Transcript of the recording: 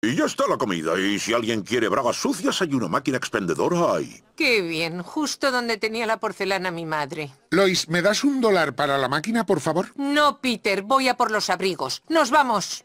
Y ya está la comida, y si alguien quiere bragas sucias, hay una máquina expendedora ahí. Qué bien, justo donde tenía la porcelana mi madre. Lois, ¿me das un dólar para la máquina, por favor? No, Peter, voy a por los abrigos. ¡Nos vamos!